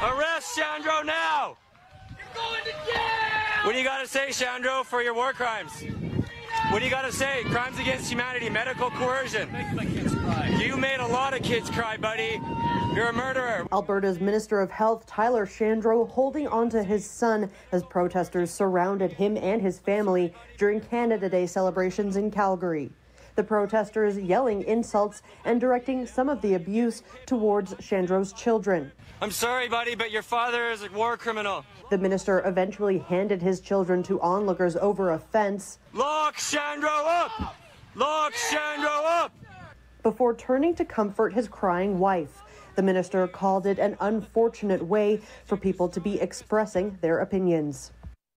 Arrest Shandro now! You're going to jail! What do you got to say, Shandro, for your war crimes? What do you got to say? Crimes against humanity, medical coercion. You made a lot of kids cry, buddy. You're a murderer. Alberta's Minister of Health, Tyler Shandro, holding onto his son as protesters surrounded him and his family during Canada Day celebrations in Calgary. The protesters yelling insults and directing some of the abuse towards Shandro's children. I'm sorry, buddy, but your father is a war criminal. The minister eventually handed his children to onlookers over a fence. Lock Shandro up! Lock Shandro up! Before turning to comfort his crying wife. The minister called it an unfortunate way for people to be expressing their opinions.